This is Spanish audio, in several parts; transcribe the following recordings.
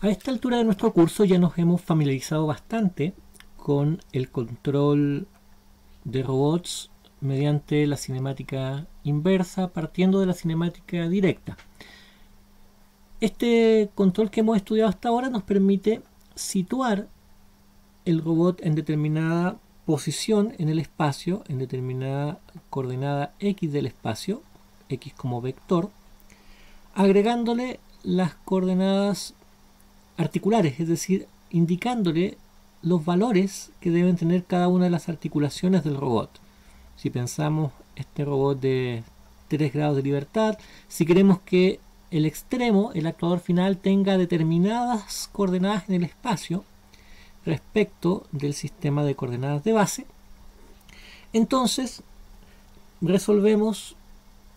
A esta altura de nuestro curso ya nos hemos familiarizado bastante con el control de robots mediante la cinemática inversa partiendo de la cinemática directa. Este control que hemos estudiado hasta ahora nos permite situar el robot en determinada posición en el espacio, en determinada coordenada x del espacio, x como vector, agregándole las coordenadas articulares, es decir, indicándole los valores que deben tener cada una de las articulaciones del robot. Si pensamos este robot de 3 grados de libertad, si queremos que el extremo, el actuador final, tenga determinadas coordenadas en el espacio respecto del sistema de coordenadas de base, entonces resolvemos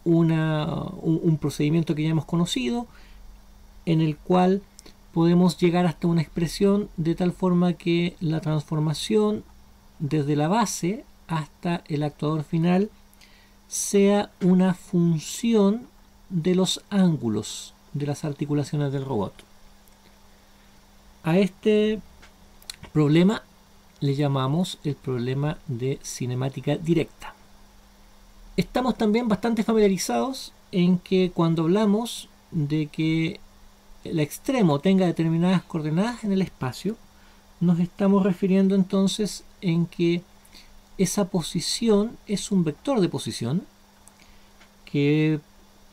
una, un, un procedimiento que ya hemos conocido en el cual podemos llegar hasta una expresión de tal forma que la transformación desde la base hasta el actuador final sea una función de los ángulos de las articulaciones del robot. A este problema le llamamos el problema de cinemática directa. Estamos también bastante familiarizados en que cuando hablamos de que el extremo tenga determinadas coordenadas en el espacio, nos estamos refiriendo entonces en que esa posición es un vector de posición que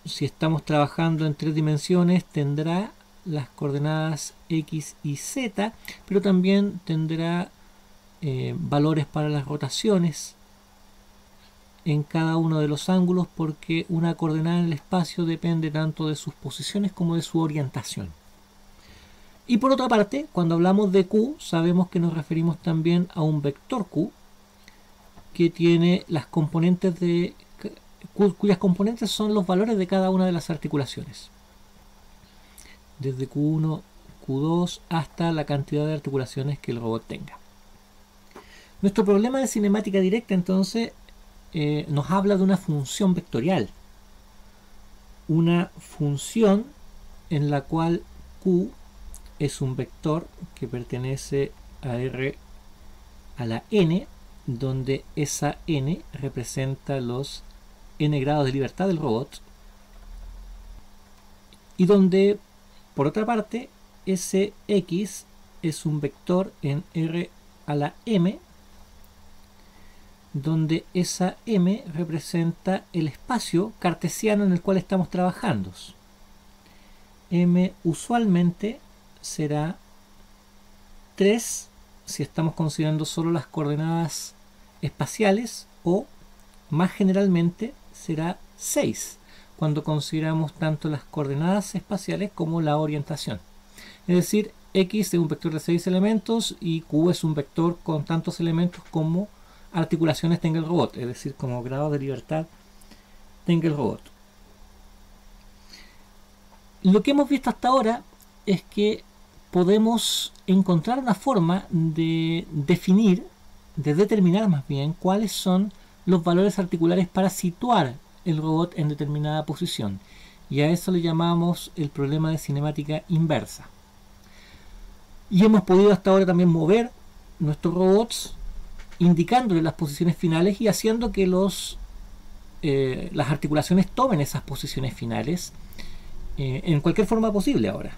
si estamos trabajando en tres dimensiones tendrá las coordenadas x y z, pero también tendrá eh, valores para las rotaciones en cada uno de los ángulos porque una coordenada en el espacio depende tanto de sus posiciones como de su orientación. Y por otra parte, cuando hablamos de Q, sabemos que nos referimos también a un vector Q que tiene las componentes de cuyas componentes son los valores de cada una de las articulaciones. Desde Q1, Q2 hasta la cantidad de articulaciones que el robot tenga. Nuestro problema de cinemática directa entonces eh, nos habla de una función vectorial. Una función en la cual Q es un vector que pertenece a R a la n, donde esa n representa los n grados de libertad del robot, y donde, por otra parte, ese x es un vector en R a la m, donde esa M representa el espacio cartesiano en el cual estamos trabajando. M usualmente será 3 si estamos considerando solo las coordenadas espaciales o más generalmente será 6 cuando consideramos tanto las coordenadas espaciales como la orientación. Es decir, X es un vector de 6 elementos y Q es un vector con tantos elementos como articulaciones tenga el robot, es decir, como grado de libertad tenga el robot. Lo que hemos visto hasta ahora es que podemos encontrar una forma de definir, de determinar más bien, cuáles son los valores articulares para situar el robot en determinada posición. Y a eso le llamamos el problema de cinemática inversa. Y hemos podido hasta ahora también mover nuestros robots indicándole las posiciones finales y haciendo que los, eh, las articulaciones tomen esas posiciones finales eh, en cualquier forma posible ahora,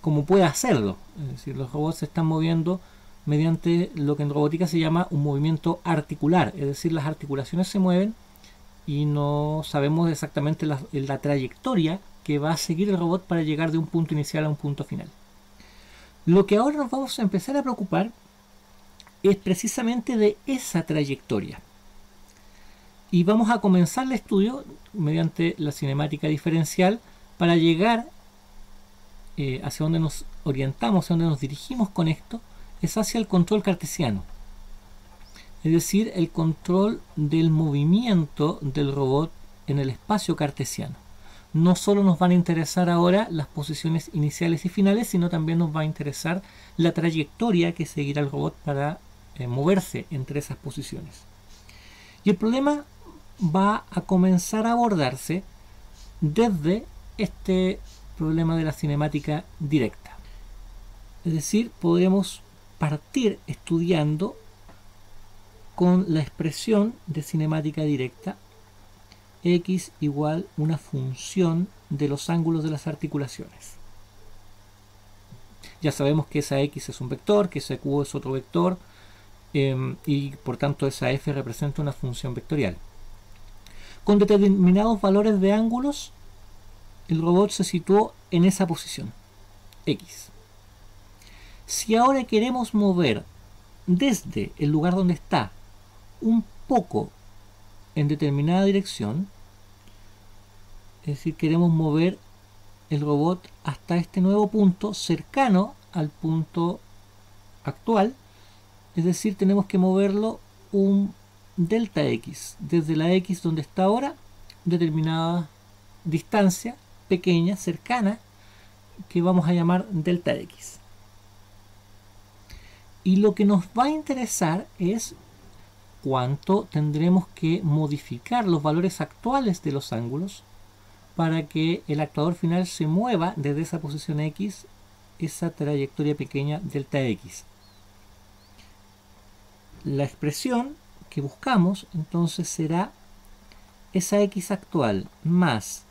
como pueda hacerlo. Es decir, los robots se están moviendo mediante lo que en robótica se llama un movimiento articular, es decir, las articulaciones se mueven y no sabemos exactamente la, la trayectoria que va a seguir el robot para llegar de un punto inicial a un punto final. Lo que ahora nos vamos a empezar a preocupar es precisamente de esa trayectoria. Y vamos a comenzar el estudio mediante la cinemática diferencial para llegar eh, hacia donde nos orientamos, hacia donde nos dirigimos con esto, es hacia el control cartesiano. Es decir, el control del movimiento del robot en el espacio cartesiano. No solo nos van a interesar ahora las posiciones iniciales y finales, sino también nos va a interesar la trayectoria que seguirá el robot para eh, moverse entre esas posiciones. Y el problema va a comenzar a abordarse desde este problema de la cinemática directa. Es decir, podemos partir estudiando con la expresión de cinemática directa x igual una función de los ángulos de las articulaciones. Ya sabemos que esa x es un vector, que esa q es otro vector, em, y por tanto esa f representa una función vectorial. Con determinados valores de ángulos, el robot se situó en esa posición, x. Si ahora queremos mover desde el lugar donde está un poco en determinada dirección, es decir, queremos mover el robot hasta este nuevo punto cercano al punto actual, es decir, tenemos que moverlo un delta x, desde la x donde está ahora, determinada distancia pequeña, cercana, que vamos a llamar delta x. Y lo que nos va a interesar es cuánto tendremos que modificar los valores actuales de los ángulos para que el actuador final se mueva desde esa posición x esa trayectoria pequeña delta x. La expresión que buscamos entonces será esa x actual más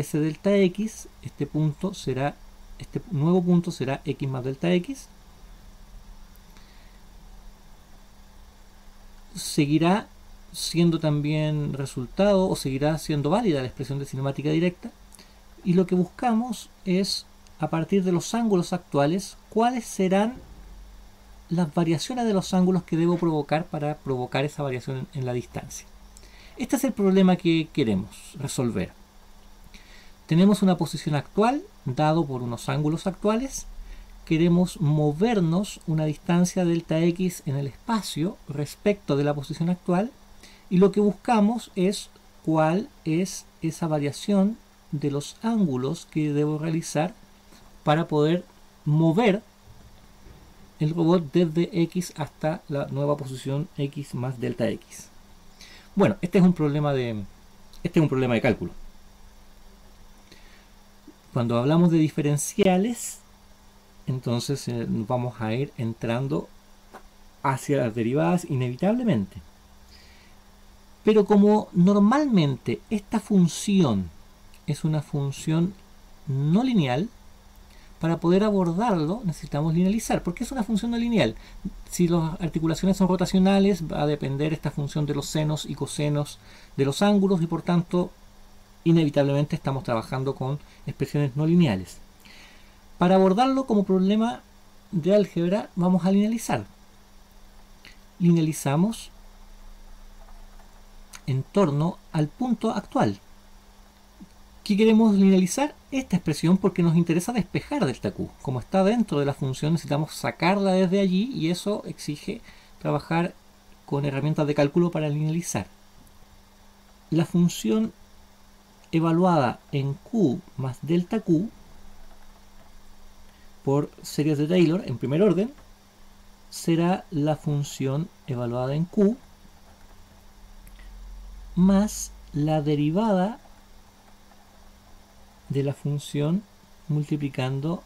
ese delta x, este punto será, este nuevo punto será x más delta x, seguirá siendo también resultado o seguirá siendo válida la expresión de cinemática directa y lo que buscamos es a partir de los ángulos actuales cuáles serán las variaciones de los ángulos que debo provocar para provocar esa variación en la distancia. Este es el problema que queremos resolver. Tenemos una posición actual dado por unos ángulos actuales. Queremos movernos una distancia delta x en el espacio respecto de la posición actual y lo que buscamos es cuál es esa variación de los ángulos que debo realizar para poder mover el robot desde x hasta la nueva posición x más delta x. Bueno, este es un problema de este es un problema de cálculo. Cuando hablamos de diferenciales, entonces eh, vamos a ir entrando hacia las derivadas inevitablemente. Pero como normalmente esta función es una función no lineal, para poder abordarlo necesitamos linealizar, porque es una función no lineal. Si las articulaciones son rotacionales, va a depender esta función de los senos y cosenos de los ángulos y por tanto inevitablemente estamos trabajando con expresiones no lineales. Para abordarlo como problema de álgebra vamos a linealizar. Linealizamos en torno al punto actual. ¿Qué queremos linealizar? Esta expresión porque nos interesa despejar delta q. Como está dentro de la función necesitamos sacarla desde allí y eso exige trabajar con herramientas de cálculo para linealizar. La función evaluada en q más delta q por series de Taylor en primer orden será la función evaluada en q más la derivada de la función multiplicando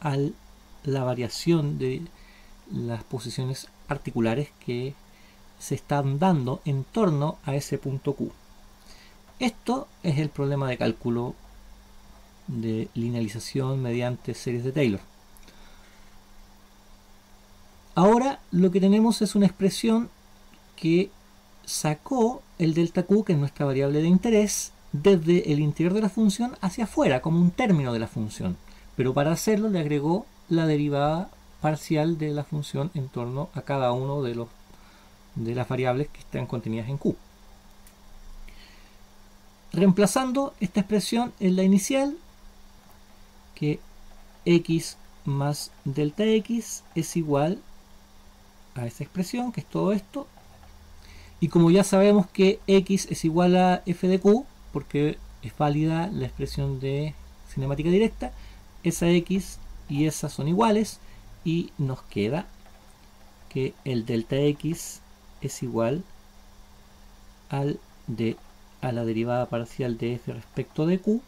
al la variación de las posiciones articulares que se están dando en torno a ese punto Q. Esto es el problema de cálculo de linealización mediante series de Taylor. Ahora lo que tenemos es una expresión que sacó el delta Q, que es nuestra variable de interés, desde el interior de la función hacia afuera, como un término de la función. Pero para hacerlo le agregó la derivada parcial de la función en torno a cada uno de, los, de las variables que están contenidas en Q. Reemplazando esta expresión en la inicial, que x más delta x es igual a esa expresión, que es todo esto. Y como ya sabemos que x es igual a f de q, porque es válida la expresión de cinemática directa. Esa x y esa son iguales y nos queda que el delta x es igual al de, a la derivada parcial de f respecto de q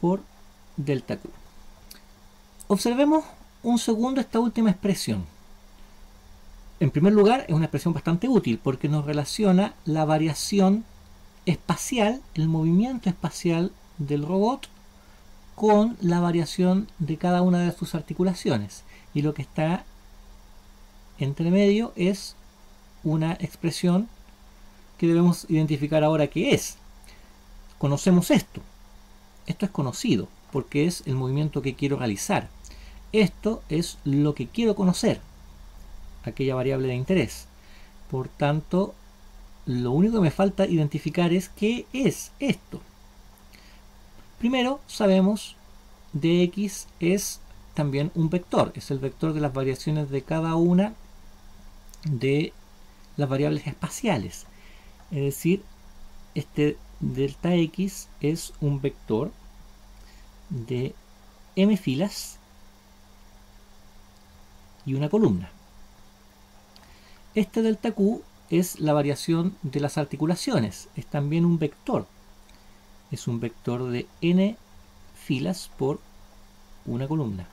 por delta q. Observemos un segundo esta última expresión. En primer lugar, es una expresión bastante útil porque nos relaciona la variación espacial, el movimiento espacial del robot con la variación de cada una de sus articulaciones. Y lo que está entre medio es una expresión que debemos identificar ahora qué es. Conocemos esto. Esto es conocido porque es el movimiento que quiero realizar. Esto es lo que quiero conocer, aquella variable de interés. Por tanto, lo único que me falta identificar es qué es esto. Primero, sabemos dx es también un vector, es el vector de las variaciones de cada una de las variables espaciales. Es decir, este delta x es un vector de m filas y una columna. Este delta q es la variación de las articulaciones, es también un vector. Es un vector de n filas por una columna.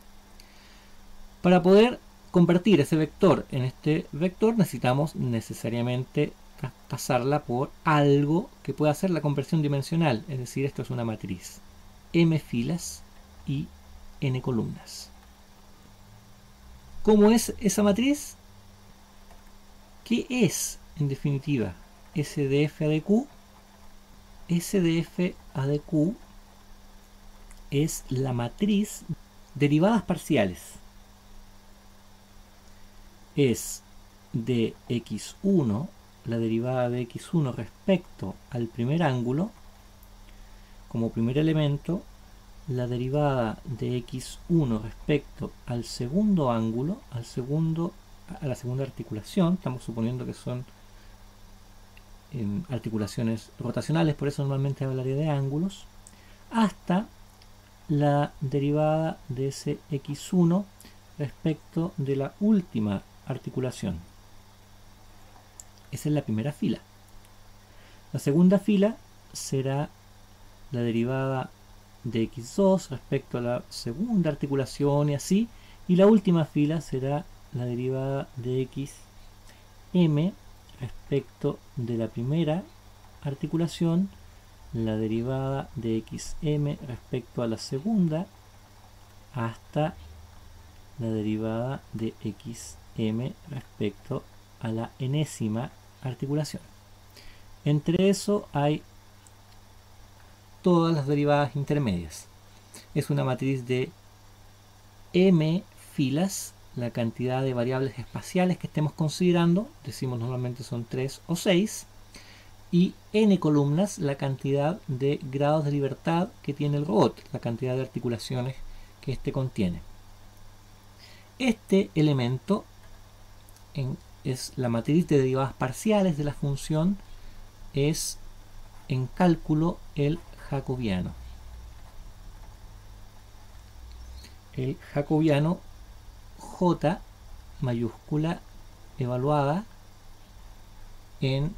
Para poder convertir ese vector en este vector necesitamos necesariamente pasarla por algo que pueda hacer la conversión dimensional, es decir, esto es una matriz. m filas y n columnas. ¿Cómo es esa matriz? ¿Qué es, en definitiva, SDF ADQ? SDF ADQ es la matriz derivadas parciales. Es de x1, la derivada de x1 respecto al primer ángulo, como primer elemento, la derivada de x1 respecto al segundo ángulo, al segundo, a la segunda articulación, estamos suponiendo que son em, articulaciones rotacionales, por eso normalmente hablaría de ángulos, hasta la derivada de ese x1 respecto de la última articulación. Esa es la primera fila. La segunda fila será la derivada de x2 respecto a la segunda articulación y así. Y la última fila será la derivada de x m respecto de la primera articulación, la derivada de xm respecto a la segunda, hasta la derivada de xm respecto a la enésima articulación. Entre eso hay todas las derivadas intermedias. Es una matriz de m filas, la cantidad de variables espaciales que estemos considerando, decimos normalmente son 3 o 6, y n columnas, la cantidad de grados de libertad que tiene el robot, la cantidad de articulaciones que éste contiene. Este elemento es la matriz de derivadas parciales de la función, es en cálculo el jacobiano. El jacobiano J mayúscula evaluada en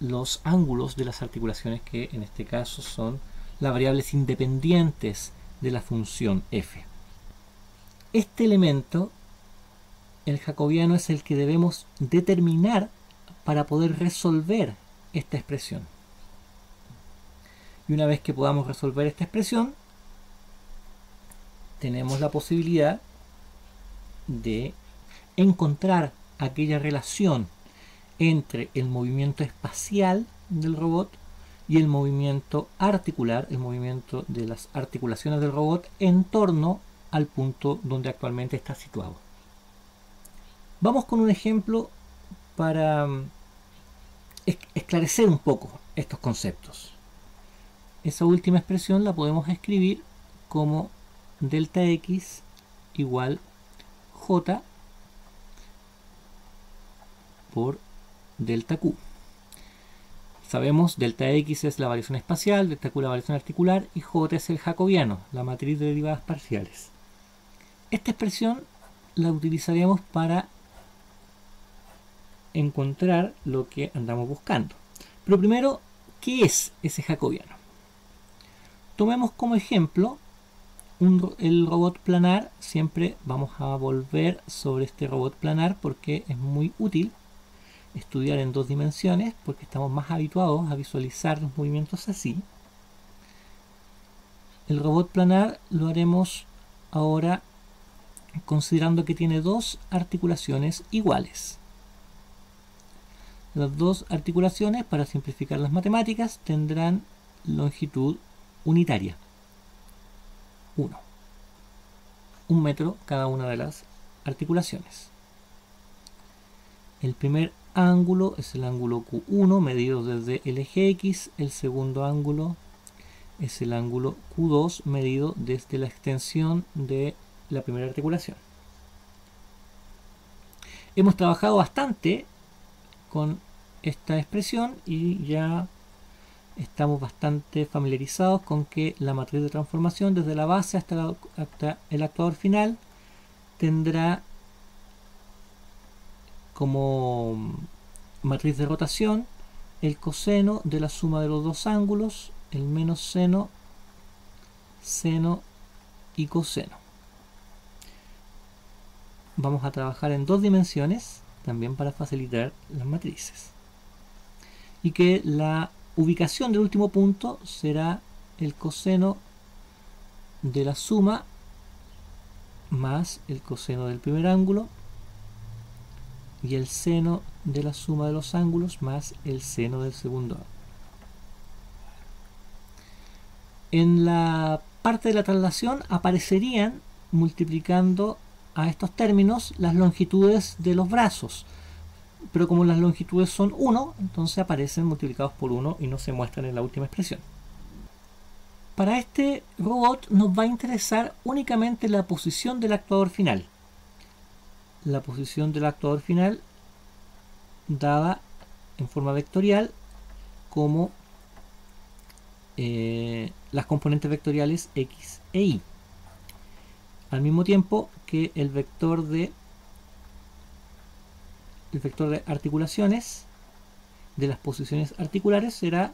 los ángulos de las articulaciones que en este caso son las variables independientes de la función f. Este elemento, el jacobiano, es el que debemos determinar para poder resolver esta expresión. Y una vez que podamos resolver esta expresión, tenemos la posibilidad de encontrar aquella relación entre el movimiento espacial del robot y el movimiento articular, el movimiento de las articulaciones del robot en torno al punto donde actualmente está situado. Vamos con un ejemplo para mm, esclarecer un poco estos conceptos esa última expresión la podemos escribir como delta x igual j por delta q. Sabemos delta x es la variación espacial, delta q la variación articular y j es el jacobiano, la matriz de derivadas parciales. Esta expresión la utilizaremos para encontrar lo que andamos buscando. Pero primero, ¿qué es ese jacobiano? Tomemos como ejemplo el robot planar, siempre vamos a volver sobre este robot planar porque es muy útil estudiar en dos dimensiones porque estamos más habituados a visualizar los movimientos así. El robot planar lo haremos ahora considerando que tiene dos articulaciones iguales. Las dos articulaciones, para simplificar las matemáticas, tendrán longitud unitaria. 1. Un metro cada una de las articulaciones. El primer ángulo es el ángulo Q1 medido desde el eje X. El segundo ángulo es el ángulo Q2 medido desde la extensión de la primera articulación. Hemos trabajado bastante con esta expresión y ya estamos bastante familiarizados con que la matriz de transformación desde la base hasta, el actuador final tendrá como matriz de rotación el coseno de la suma de los dos ángulos, el menos seno, seno y coseno. Vamos a trabajar en dos dimensiones también para facilitar las matrices. Y que la ubicación del último punto será el coseno de la suma más el coseno del primer ángulo y el seno de la suma de los ángulos más el seno del segundo ángulo. En la parte de la traslación aparecerían multiplicando a estos términos las longitudes de los brazos pero como las longitudes son 1, entonces aparecen multiplicados por 1 y no se muestran en la última expresión. Para este robot nos va a interesar únicamente la posición del actuador final. La posición del actuador final dada en forma vectorial como eh, las componentes vectoriales x e y. Al mismo tiempo que el vector de el vector de articulaciones de las posiciones articulares será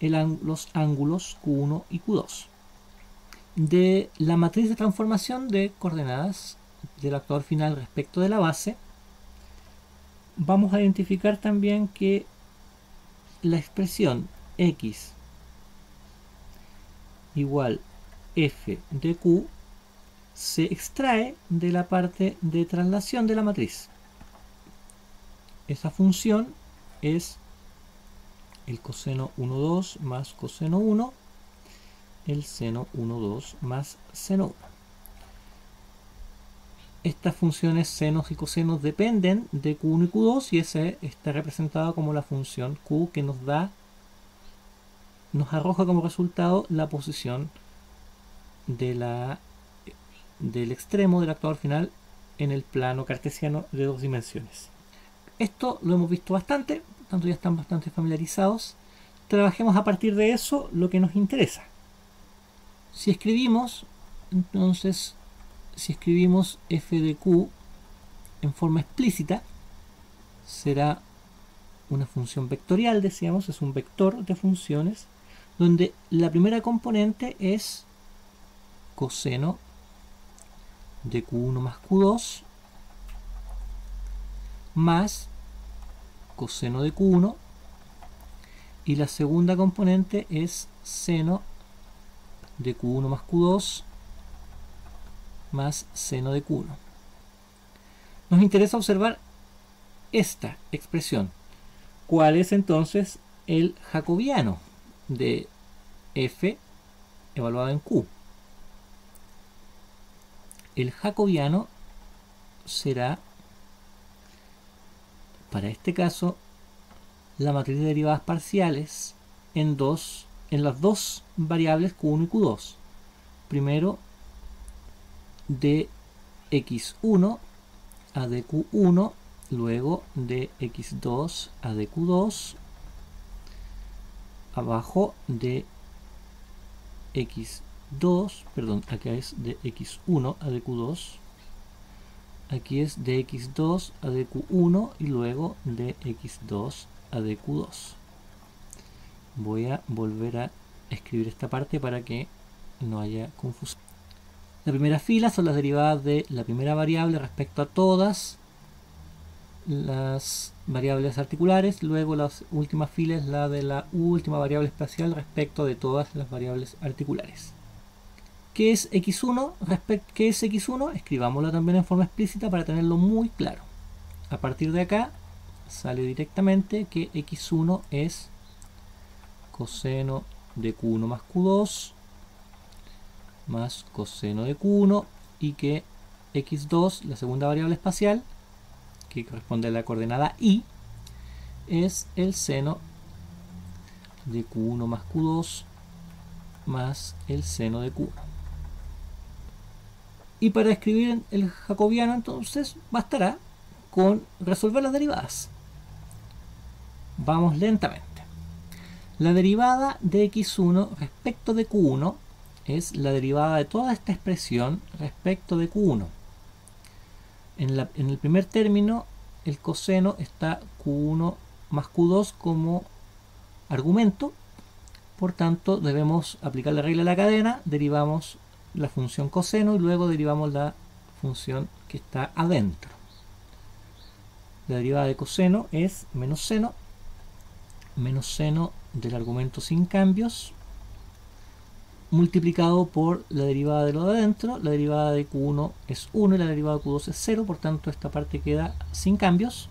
los ángulos Q1 y Q2. De la matriz de transformación de coordenadas del actuador final respecto de la base, vamos a identificar también que la expresión x igual f de q se extrae de la parte de traslación de la matriz esa función es el coseno 1, 2 más coseno 1, el seno 1, 2 más seno 1. Estas funciones senos y cosenos dependen de Q1 y Q2 y ese está representado como la función Q que nos da, nos arroja como resultado la posición de la, del extremo del actuador final en el plano cartesiano de dos dimensiones. Esto lo hemos visto bastante, tanto ya están bastante familiarizados. Trabajemos a partir de eso lo que nos interesa. Si escribimos, entonces, si escribimos f de q en forma explícita, será una función vectorial, decíamos, es un vector de funciones, donde la primera componente es coseno de q1 más q2 más coseno de Q1 y la segunda componente es seno de Q1 más Q2 más seno de Q1. Nos interesa observar esta expresión. ¿Cuál es entonces el jacobiano de f evaluado en q? El jacobiano será para este caso, la matriz de derivadas parciales en, dos, en las dos variables Q1 y Q2. Primero, de x1 a dq1, luego de x2 a dq2, abajo de x2, perdón, acá es de x1 a dq2, aquí es de x2 a dq1 y luego de x2 a dq2 voy a volver a escribir esta parte para que no haya confusión. La primera fila son las derivadas de la primera variable respecto a todas las variables articulares, luego la última fila es la de la última variable espacial respecto de todas las variables articulares. ¿Qué es x1? ¿Qué es x1? Escribámoslo también en forma explícita para tenerlo muy claro. A partir de acá sale directamente que x1 es coseno de q1 más q2 más coseno de q1 y que x2, la segunda variable espacial, que corresponde a la coordenada y, es el seno de q1 más q2 más el seno de q1. Y para escribir el jacobiano entonces bastará con resolver las derivadas. Vamos lentamente. La derivada de x1 respecto de q1 es la derivada de toda esta expresión respecto de q1. En, en, el primer término, el coseno está q1 más q2 como argumento. Por tanto, debemos aplicar la regla de la cadena, derivamos la función coseno y luego derivamos la función que está adentro. La derivada de coseno es menos seno, menos seno del argumento sin cambios, multiplicado por la derivada de lo de adentro, la derivada de q1 es 1 y la derivada de q2 es 0, por tanto esta parte queda sin cambios,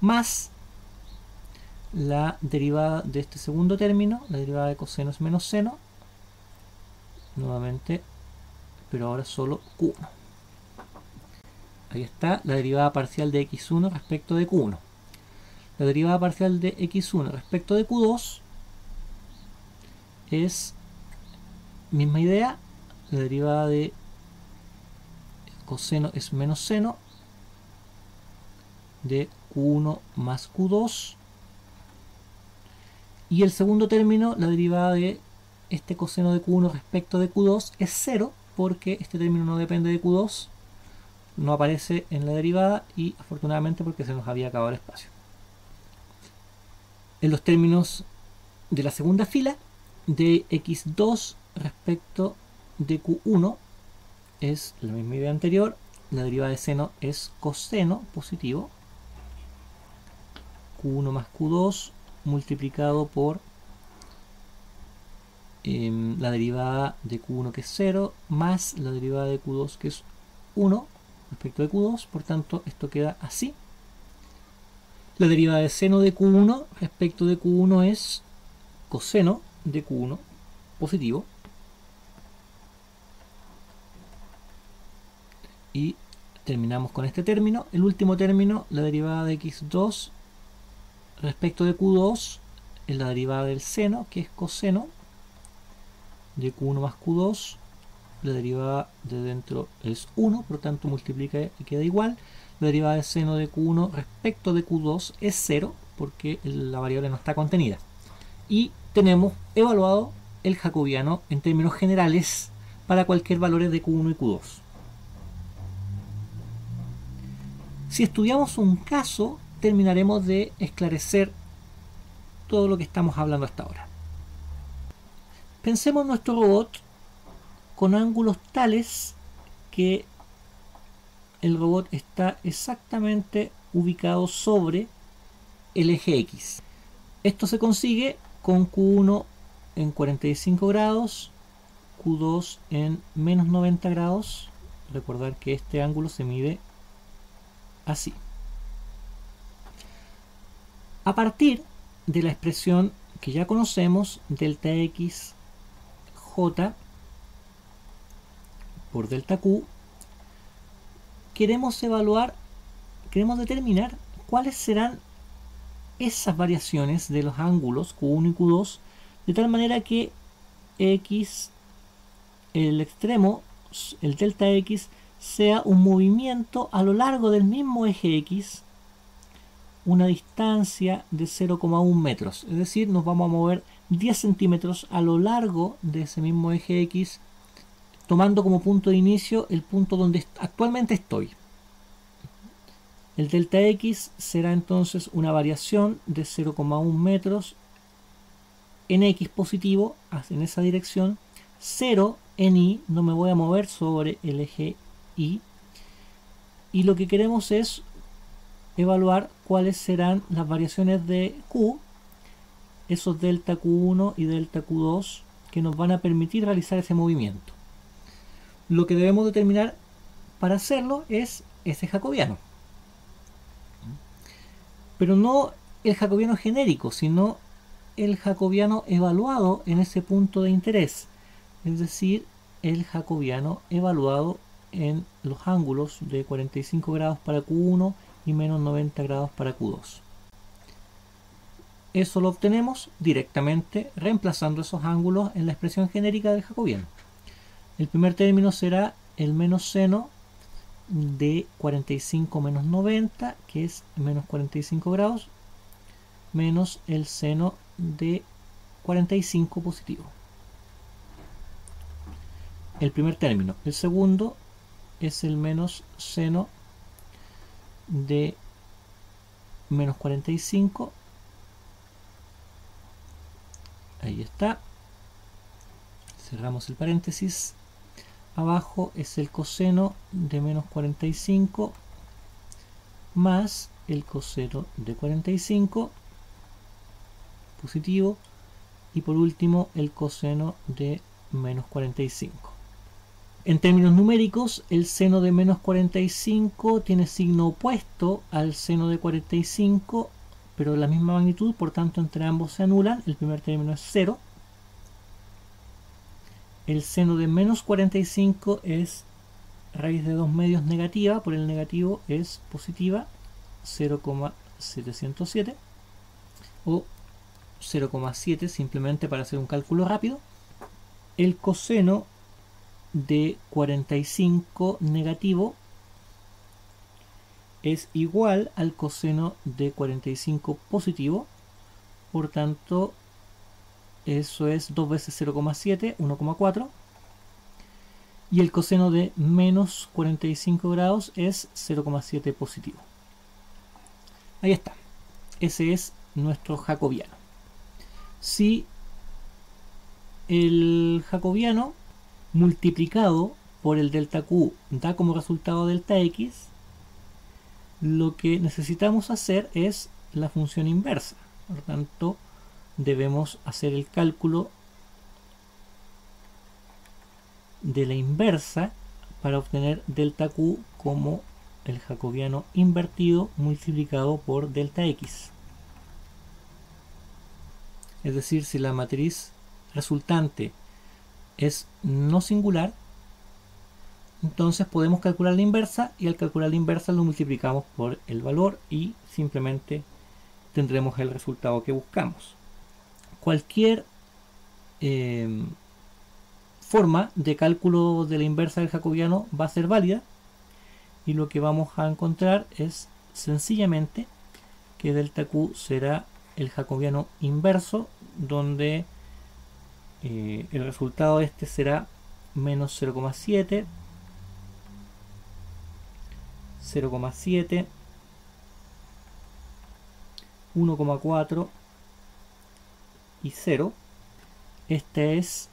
más la derivada de este segundo término, la derivada de coseno es menos seno, nuevamente, pero ahora solo q1. Ahí está la derivada parcial de x1 respecto de q1. La derivada parcial de x1 respecto de q2 es misma idea, la derivada de coseno es menos seno de q1 más q2 y el segundo término, la derivada de este coseno de q1 respecto de q2 es 0 porque este término no depende de q2 no aparece en la derivada y afortunadamente porque se nos había acabado el espacio. En los términos de la segunda fila de x2 respecto de q1 es la misma idea anterior la derivada de seno es coseno positivo q1 más q2 multiplicado por em, la derivada de q1 que es 0 más la derivada de q2 que es 1 respecto de q2 por tanto esto queda así. La derivada de seno de q1 respecto de q1 es coseno de q1 positivo. Y terminamos con este término. El último término, la derivada de x2 respecto de q2 es la derivada del seno, que es coseno de q1 más q2. La derivada de dentro es 1, por tanto multiplica y queda igual. La derivada del seno de q1 respecto de q2 es 0, porque la variable no está contenida. Y tenemos evaluado el jacobiano en términos generales para cualquier valor de q1 y q2. Si estudiamos un caso, terminaremos de esclarecer todo lo que estamos hablando hasta ahora. Pensemos nuestro robot con ángulos tales que el robot está exactamente ubicado sobre el eje X. Esto se consigue con Q1 en 45 grados, Q2 en menos 90 grados. Recordar que este ángulo se mide así. A partir de la expresión que ya conocemos, delta x j por delta q, queremos evaluar, queremos determinar cuáles serán esas variaciones de los ángulos q1 y q2, de tal manera que x, el extremo, el delta x, sea un movimiento a lo largo del mismo eje X una distancia de 0,1 metros. Es decir, nos vamos a mover 10 centímetros a lo largo de ese mismo eje X, tomando como punto de inicio el punto donde actualmente estoy. El delta X será entonces una variación de 0,1 metros en X positivo, en esa dirección, 0 en Y, no me voy a mover sobre el eje Y. Y lo que queremos es evaluar cuáles serán las variaciones de Q, esos delta Q1 y delta Q2 que nos van a permitir realizar ese movimiento. Lo que debemos determinar para hacerlo es ese jacobiano. Pero no el jacobiano genérico, sino el jacobiano evaluado en ese punto de interés. Es decir, el jacobiano evaluado en los ángulos de 45 grados para Q1 y menos 90 grados para Q2. Eso lo obtenemos directamente reemplazando esos ángulos en la expresión genérica del jacobiano. El primer término será el menos seno de 45 menos 90, que es menos 45 grados, menos el seno de 45 positivo. El primer término. El segundo es el menos seno de menos 45. Ahí está. Cerramos el paréntesis abajo es el coseno de menos 45 más el coseno de 45 positivo y por último el coseno de menos 45 en términos numéricos el seno de menos 45 tiene signo opuesto al seno de 45 pero de la misma magnitud por tanto entre ambos se anulan. El primer término es 0 el seno de menos 45 es raíz de 2 medios negativa, por el negativo es positiva 0,707 o 0,7 simplemente para hacer un cálculo rápido. El coseno de 45 negativo es igual al coseno de 45 positivo, por tanto eso es 2 veces 0,7, 1,4. Y el coseno de menos 45 grados es 0,7 positivo. Ahí está. Ese es nuestro jacobiano. Si el jacobiano multiplicado por el delta Q da como resultado delta X, lo que necesitamos hacer es la función inversa. Por tanto, debemos hacer el cálculo de la inversa para obtener delta Q como el jacobiano invertido multiplicado por delta X. Es decir, si la matriz resultante es no singular, entonces podemos calcular la inversa y al calcular la inversa lo multiplicamos por el valor y simplemente tendremos el resultado que buscamos. Cualquier eh, forma de cálculo de la inversa del jacobiano va a ser válida y lo que vamos a encontrar es sencillamente que delta Q será el jacobiano inverso donde eh, el resultado de este será menos 0,7 0,7 1,4 y 0. Este es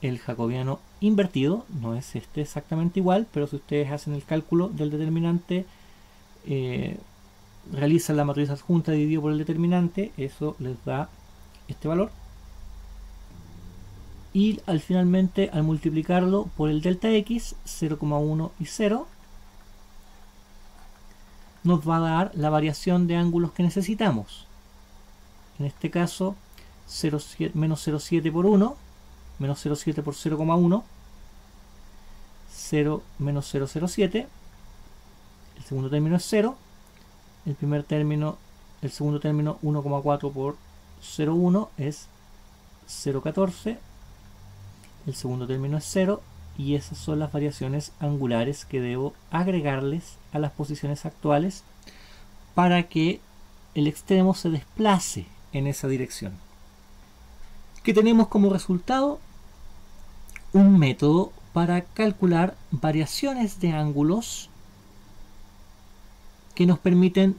el jacobiano invertido, no es este exactamente igual, pero si ustedes hacen el cálculo del determinante, eh, realizan la matriz adjunta dividido por el determinante, eso les da este valor. Y al finalmente, al multiplicarlo por el delta x, 0,1 y 0, nos va a dar la variación de ángulos que necesitamos. En este caso, 0,7, menos 0,7 por 1, menos 0,7 por 0,1, 0 menos 0,07, el segundo término es 0, el primer término, el segundo término 1,4 por 0,1 es 0,14, el segundo término es 0 y esas son las variaciones angulares que debo agregarles a las posiciones actuales para que el extremo se desplace en esa dirección que tenemos como resultado un método para calcular variaciones de ángulos que nos permiten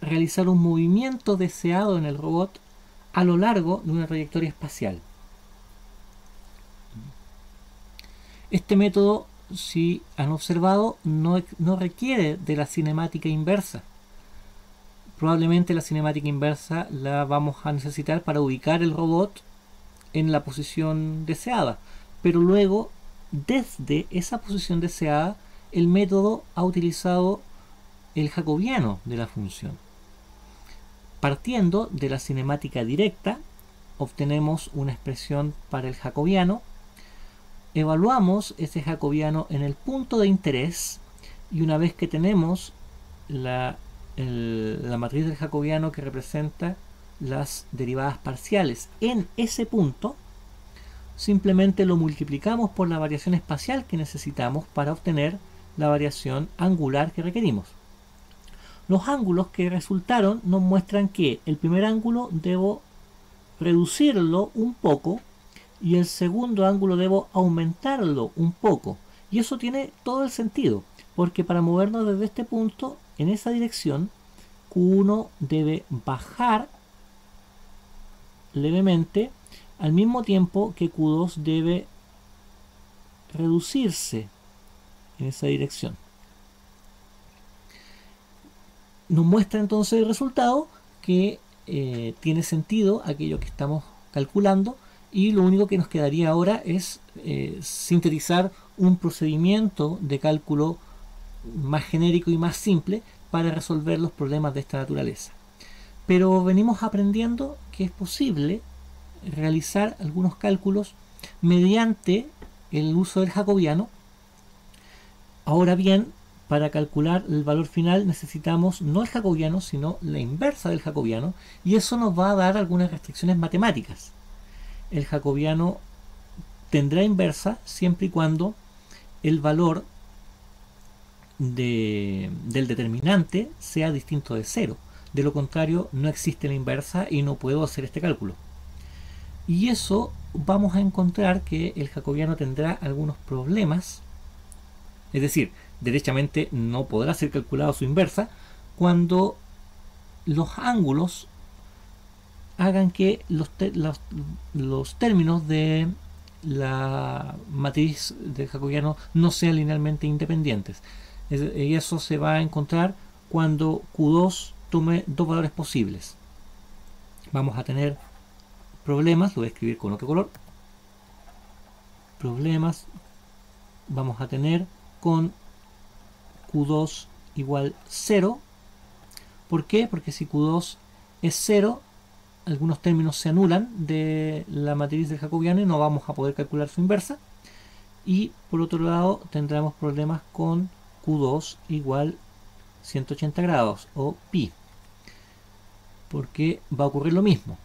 realizar un movimiento deseado en el robot a lo largo de una trayectoria espacial. Este método, si han observado, no, requiere de la cinemática inversa. Probablemente la cinemática inversa la vamos a necesitar para ubicar el robot en la posición deseada. Pero luego, desde esa posición deseada, el método ha utilizado el jacobiano de la función. Partiendo de la cinemática directa, obtenemos una expresión para el jacobiano, evaluamos ese jacobiano en el punto de interés y una vez que tenemos la, matriz del jacobiano que representa las derivadas parciales en ese punto, simplemente lo multiplicamos por la variación espacial que necesitamos para obtener la variación angular que requerimos. Los ángulos que resultaron nos muestran que el primer ángulo debo reducirlo un poco y el segundo ángulo debo aumentarlo un poco. Y eso tiene todo el sentido, porque para movernos desde este punto en esa dirección, Q1 debe bajar levemente al mismo tiempo que Q2 debe reducirse en esa dirección nos muestra entonces el resultado que eh, tiene sentido aquello que estamos calculando y lo único que nos quedaría ahora es eh, sintetizar un procedimiento de cálculo más genérico y más simple para resolver los problemas de esta naturaleza. Pero venimos aprendiendo que es posible realizar algunos cálculos mediante el uso del jacobiano. Ahora bien, para calcular el valor final necesitamos no el jacobiano, sino la inversa del jacobiano, y eso nos va a dar algunas restricciones matemáticas. El jacobiano tendrá inversa siempre y cuando el valor del determinante sea distinto de cero. De lo contrario, no existe la inversa y no puedo hacer este cálculo. Y eso vamos a encontrar que el jacobiano tendrá algunos problemas. Es decir, derechamente no podrá ser calculado su inversa cuando los ángulos hagan que los, los, términos de la matriz del jacobiano no sean linealmente independientes. Y eso se va a encontrar cuando Q2 tome dos valores posibles. Vamos a tener problemas, lo voy a escribir con otro color. Problemas vamos a tener con Q2 igual 0. ¿Por qué? Porque si Q2 es 0, algunos términos se anulan de la matriz del jacobiano y no vamos a poder calcular su inversa. Y por otro lado tendremos problemas con Q2 igual 180 grados o pi. Porque va a ocurrir lo mismo.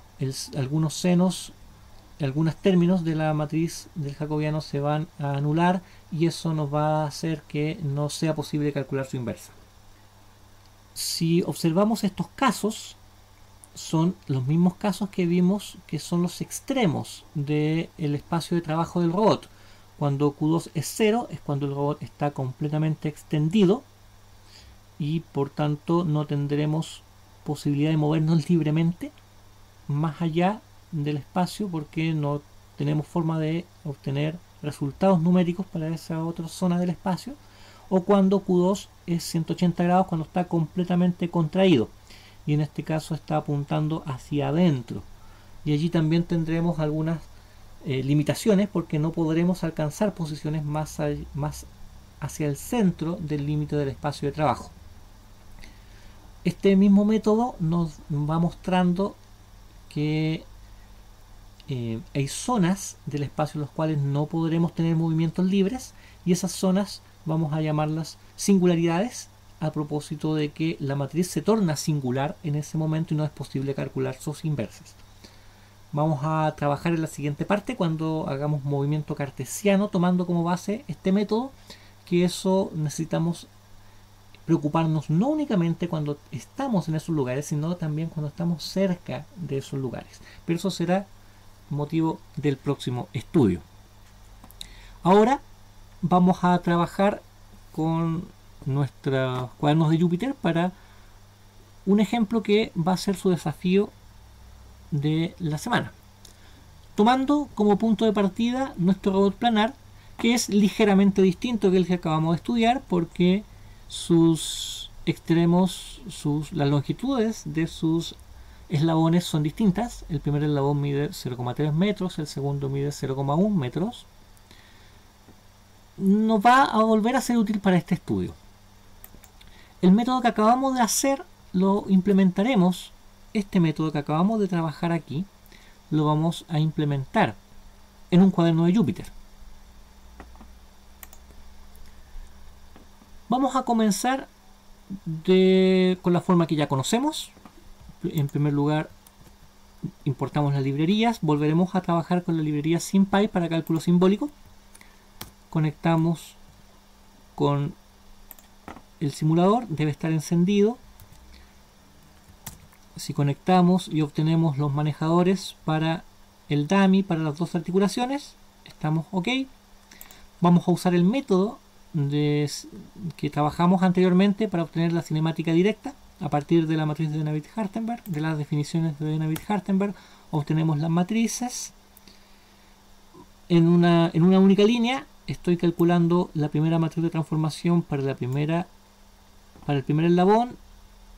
algunos senos algunos términos de la matriz del jacobiano se van a anular y eso nos va a hacer que no sea posible calcular su inversa. Si observamos estos casos, son los mismos casos que vimos que son los extremos del espacio de trabajo del robot. Cuando Q2 es 0 es cuando el robot está completamente extendido y por tanto no tendremos posibilidad de movernos libremente más allá del espacio porque no tenemos forma de obtener resultados numéricos para esa otra zona del espacio o cuando Q2 es 180 grados cuando está completamente contraído y en este caso está apuntando hacia adentro. Y allí también tendremos algunas eh, limitaciones porque no podremos alcanzar posiciones más, más hacia el centro del límite del espacio de trabajo. Este mismo método nos va mostrando que eh, hay zonas del espacio en las cuales no podremos tener movimientos libres y esas zonas vamos a llamarlas singularidades a propósito de que la matriz se torna singular en ese momento y no es posible calcular sus inversas. Vamos a trabajar en la siguiente parte cuando hagamos movimiento cartesiano tomando como base este método que eso necesitamos preocuparnos no únicamente cuando estamos en esos lugares, sino también cuando estamos cerca de esos lugares. Pero eso será motivo del próximo estudio. Ahora vamos a trabajar con nuestros cuadernos de Júpiter para un ejemplo que va a ser su desafío de la semana. Tomando como punto de partida nuestro robot planar que es ligeramente distinto que el que acabamos de estudiar porque sus extremos, sus, las longitudes de sus eslabones son distintas. El primer eslabón mide 0,3 metros, el segundo mide 0,1 metros. Nos va a volver a ser útil para este estudio. El método que acabamos de hacer lo implementaremos. Este método que acabamos de trabajar aquí lo vamos a implementar en un cuaderno de Júpiter. Vamos a comenzar con la forma que ya conocemos. En primer lugar, importamos las librerías. Volveremos a trabajar con la librería SymPy para cálculo simbólico. Conectamos con el simulador. Debe estar encendido. Si conectamos y obtenemos los manejadores para el dummy, para las dos articulaciones, estamos ok. Vamos a usar el método que trabajamos anteriormente para obtener la cinemática directa a partir de la matriz de David-Hartenberg, de las definiciones de David-Hartenberg, obtenemos las matrices. En una, en una única línea estoy calculando la primera matriz de transformación para la primera para el primer eslabón,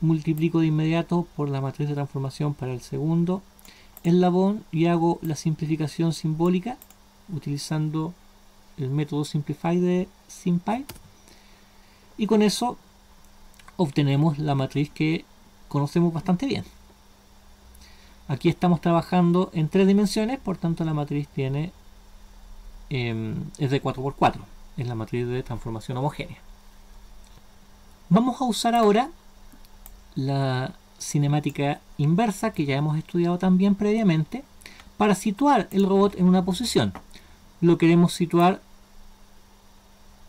multiplico de inmediato por la matriz de transformación para el segundo eslabón y hago la simplificación simbólica utilizando el método Simplify de SymPy y con eso obtenemos la matriz que conocemos bastante bien. Aquí estamos trabajando en tres dimensiones, por tanto la matriz tiene em, es de 4x4, es la matriz de transformación homogénea. Vamos a usar ahora la cinemática inversa que ya hemos estudiado también previamente para situar el robot en una posición. Lo queremos situar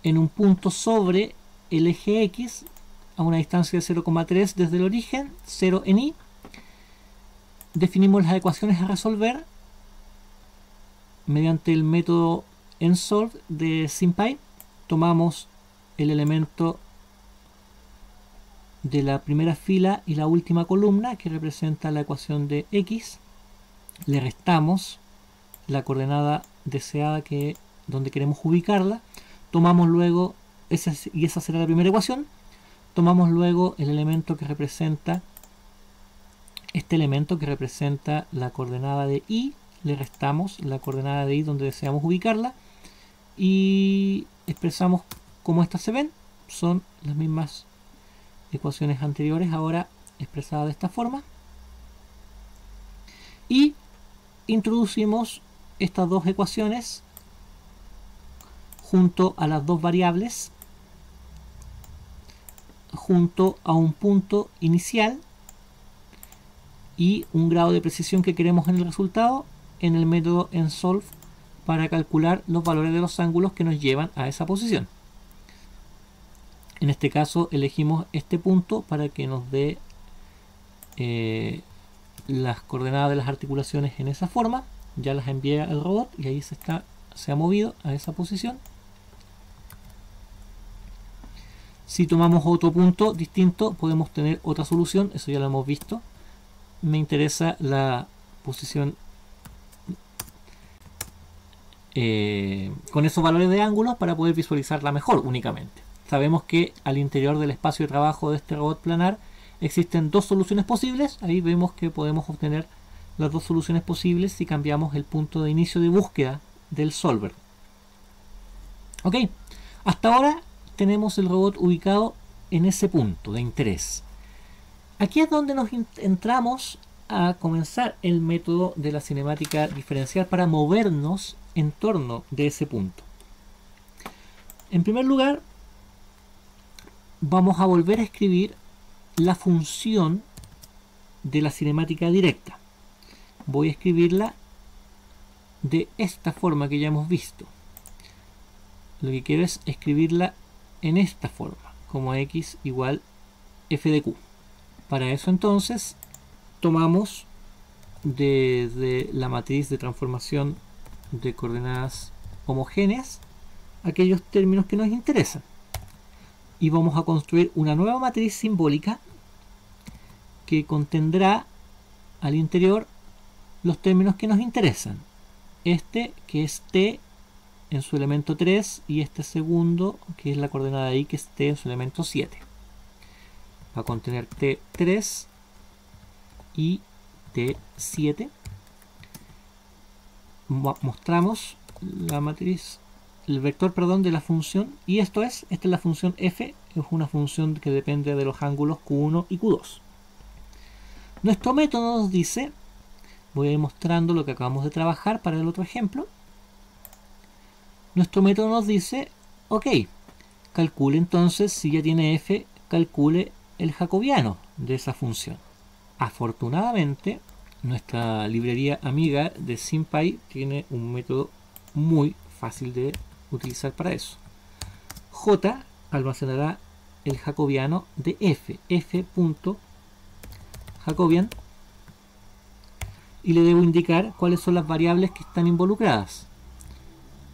en un punto sobre el eje X a una distancia de 0,3 desde el origen, 0 en Y. Definimos las ecuaciones a resolver mediante el método ENSOLVE de SymPy. Tomamos el elemento de la primera fila y la última columna que representa la ecuación de X. Le restamos la coordenada deseada que donde queremos ubicarla. Tomamos luego, esa, y esa será la primera ecuación, tomamos luego el elemento que representa, este elemento que representa la coordenada de y, le restamos la coordenada de y donde deseamos ubicarla, y expresamos cómo estas se ven, son las mismas ecuaciones anteriores, ahora expresadas de esta forma, y introducimos estas dos ecuaciones junto a las dos variables junto a un punto inicial y un grado de precisión que queremos en el resultado en el método ENSOLVE para calcular los valores de los ángulos que nos llevan a esa posición. En este caso elegimos este punto para que nos dé eh, las coordenadas de las articulaciones en esa forma. Ya las envié al robot y ahí se, está, se ha movido a esa posición. Si tomamos otro punto distinto, podemos tener otra solución, eso ya lo hemos visto. Me interesa la posición eh, con esos valores de ángulos para poder visualizarla mejor únicamente. Sabemos que al interior del espacio de trabajo de este robot planar existen dos soluciones posibles. Ahí vemos que podemos obtener las dos soluciones posibles si cambiamos el punto de inicio de búsqueda del solver. Ok, hasta ahora tenemos el robot ubicado en ese punto de interés. Aquí es donde nos entramos a comenzar el método de la cinemática diferencial para movernos en torno de ese punto. En primer lugar, vamos a volver a escribir la función de la cinemática directa. Voy a escribirla de esta forma que ya hemos visto. Lo que quiero es escribirla en esta forma, como x igual f de q. Para eso entonces tomamos desde la matriz de transformación de coordenadas homogéneas aquellos términos que nos interesan. Y vamos a construir una nueva matriz simbólica que contendrá al interior los términos que nos interesan. Este que es t en su elemento 3 y este segundo, que es la coordenada y, que esté en su elemento 7. Va a contener T3 y T7. Mostramos la matriz, el vector, perdón, de la función y esto es, esta es la función f, es una función que depende de los ángulos q1 y q2. Nuestro método nos dice, voy a ir mostrando lo que acabamos de trabajar para el otro ejemplo. Nuestro método nos dice, ok, calcule entonces, si ya tiene f, calcule el jacobiano de esa función. Afortunadamente, nuestra librería amiga de SymPy tiene un método muy fácil de utilizar para eso. J almacenará el jacobiano de f, f.jacobian y le debo indicar cuáles son las variables que están involucradas.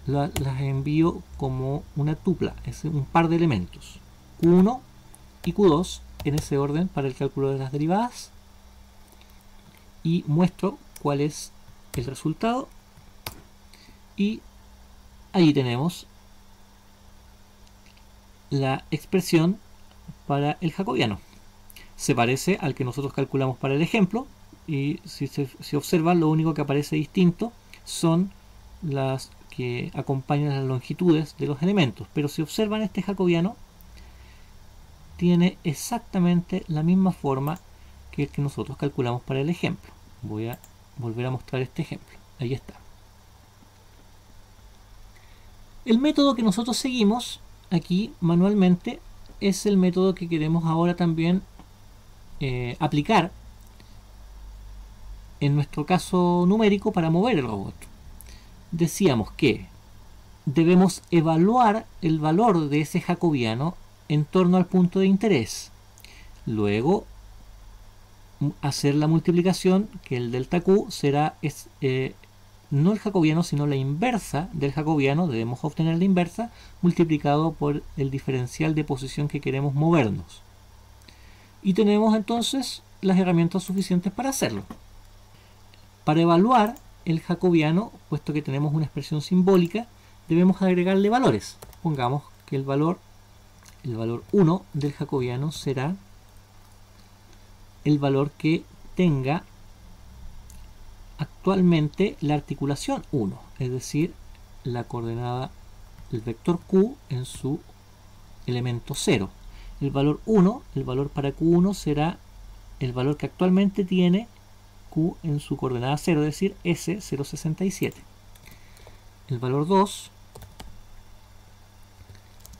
las envío como una tupla, es un par de elementos. Q1 y Q2 en ese orden para el cálculo de las derivadas y muestro cuál es el resultado y ahí tenemos la expresión para el jacobiano se parece al que nosotros calculamos para el ejemplo y si se observa lo único que aparece distinto son las que acompañan las longitudes de los elementos pero si observan este jacobiano tiene exactamente la misma forma que el que nosotros calculamos para el ejemplo. Voy a volver a mostrar este ejemplo. Ahí está. El método que nosotros seguimos aquí manualmente es el método que queremos ahora también eh, aplicar en nuestro caso numérico para mover el robot. Decíamos que debemos evaluar el valor de ese jacobiano en torno al punto de interés. Luego hacer la multiplicación que el delta Q será es, eh, no el jacobiano sino la inversa del jacobiano, debemos obtener la inversa multiplicado por el diferencial de posición que queremos movernos. Y tenemos entonces las herramientas suficientes para hacerlo. Para evaluar el jacobiano, puesto que tenemos una expresión simbólica, debemos agregarle valores. Pongamos que el valor el valor 1 del jacobiano será el valor que tenga actualmente la articulación 1, es decir, la coordenada, el vector q en su elemento 0. El valor 1, el valor para q1 será el valor que actualmente tiene q en su coordenada 0, es decir, S067. El valor 2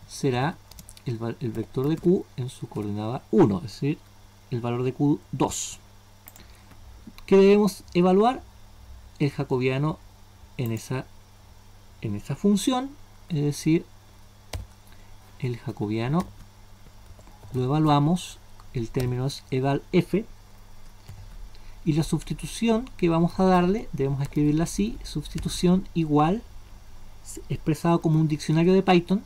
será el, vector de q en su coordenada 1, es decir, el valor de q2. ¿Qué debemos evaluar? El jacobiano en esa, en función, es decir, el jacobiano lo evaluamos, el término es eval f, y la sustitución que vamos a darle, debemos escribirla así, sustitución igual, expresado como un diccionario de Python,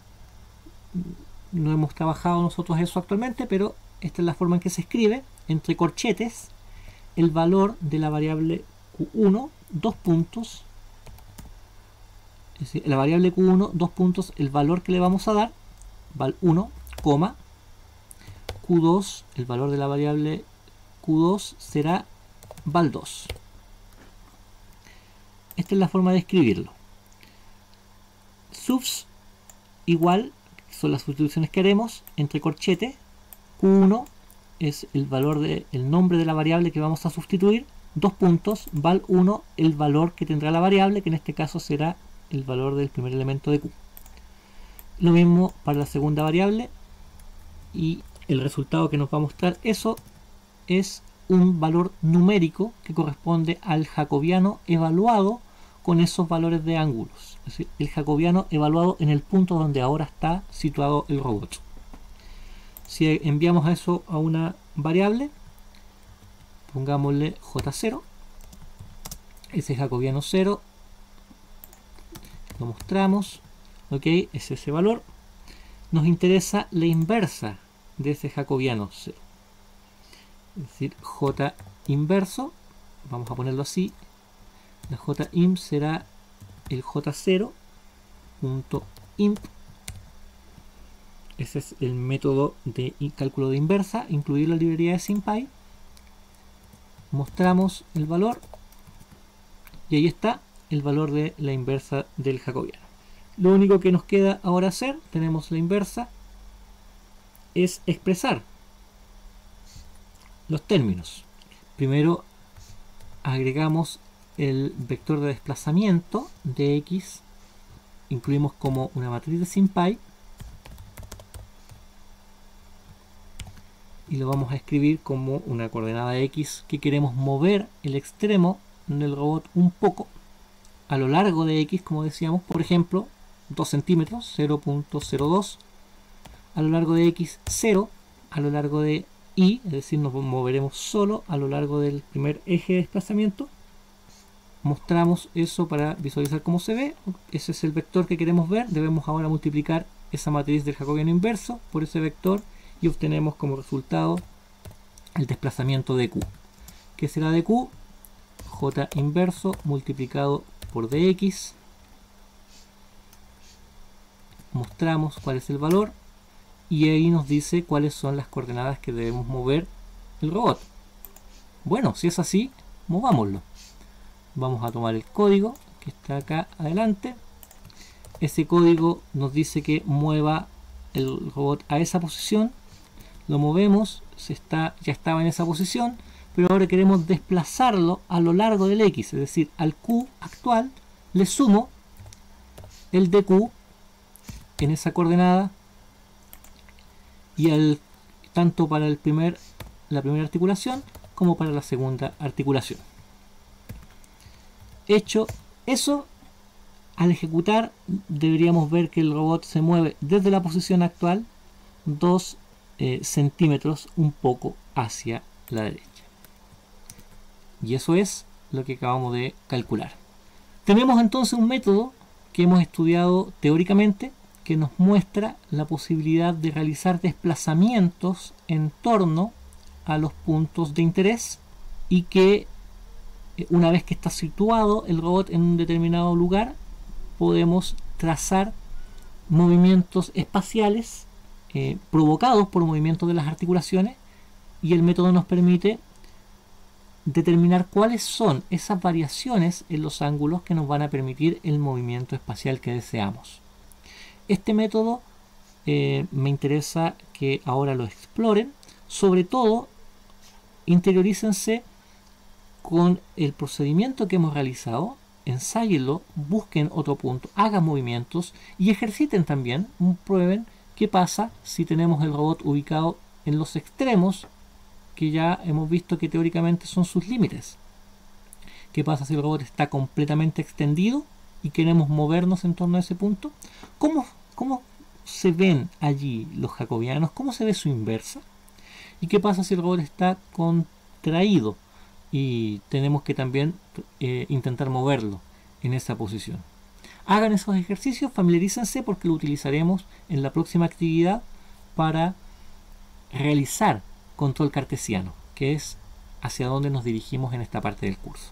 no hemos trabajado nosotros eso actualmente, pero esta es la forma en que se escribe, entre corchetes, el valor de la variable Q1, dos puntos, es decir, la variable Q1, dos puntos, el valor que le vamos a dar, val1, coma, Q2, el valor de la variable Q2 será val2. Esta es la forma de escribirlo. Subs igual son las sustituciones que haremos entre corchete. Q1 es el valor de el nombre de la variable que vamos a sustituir. Dos puntos, val1, el valor que tendrá la variable, que en este caso será el valor del primer elemento de Q. Lo mismo para la segunda variable y el resultado que nos va a mostrar eso es un valor numérico que corresponde al jacobiano evaluado con esos valores de ángulos. Es decir, el jacobiano evaluado en el punto donde ahora está situado el robot. Si enviamos eso a una variable, pongámosle J0, ese jacobiano 0, lo mostramos, ok, es ese valor. Nos interesa la inversa de ese jacobiano 0. Es decir, J inverso, vamos a ponerlo así, la JIM será el J0 inversa.imp ese es el método de cálculo de inversa, incluir la librería de SymPy. Mostramos el valor y ahí está el valor de la inversa del jacobiano. Lo único que nos queda ahora hacer, tenemos la inversa, es expresar los términos. Primero agregamos el vector de desplazamiento de x, incluimos como una matriz de SymPy y lo vamos a escribir como una coordenada x que queremos mover el extremo del robot un poco a lo largo de x, como decíamos, por ejemplo, 2 centímetros, 0.02, a lo largo de x, 0, a lo largo de y, es decir, nos moveremos solo a lo largo del primer eje de desplazamiento. Mostramos eso para visualizar cómo se ve. Ese es el vector que queremos ver. Debemos ahora multiplicar esa matriz del jacobiano inverso por ese vector y obtenemos como resultado el desplazamiento de Q. ¿Qué será de Q? J inverso multiplicado por dx. Mostramos cuál es el valor y ahí nos dice cuáles son las coordenadas que debemos mover el robot. Bueno, si es así, movámoslo. Vamos a tomar el código que está acá adelante. Ese código nos dice que mueva el robot a esa posición lo movemos, se está, ya estaba en esa posición, pero ahora queremos desplazarlo a lo largo del X, es decir, al Q actual le sumo el DQ en esa coordenada y el, tanto para el primer, la primera articulación como para la segunda articulación. Hecho eso, al ejecutar deberíamos ver que el robot se mueve desde la posición actual 2 eh, centímetros un poco hacia la derecha. Y eso es lo que acabamos de calcular. Tenemos entonces un método que hemos estudiado teóricamente que nos muestra la posibilidad de realizar desplazamientos en torno a los puntos de interés y que eh, una vez que está situado el robot en un determinado lugar podemos trazar movimientos espaciales eh, provocados por movimientos de las articulaciones y el método nos permite determinar cuáles son esas variaciones en los ángulos que nos van a permitir el movimiento espacial que deseamos. Este método eh, me interesa que ahora lo exploren, sobre todo interiorícense con el procedimiento que hemos realizado, ensáyenlo, busquen otro punto, hagan movimientos y ejerciten también, prueben ¿Qué pasa si tenemos el robot ubicado en los extremos que ya hemos visto que teóricamente son sus límites? ¿Qué pasa si el robot está completamente extendido y queremos movernos en torno a ese punto? ¿Cómo, cómo se ven allí los jacobianos? ¿Cómo se ve su inversa? ¿Y qué pasa si el robot está contraído y tenemos que también eh, intentar moverlo en esa posición? Hagan esos ejercicios, familiarícense porque lo utilizaremos en la próxima actividad para realizar control cartesiano, que es hacia dónde nos dirigimos en esta parte del curso.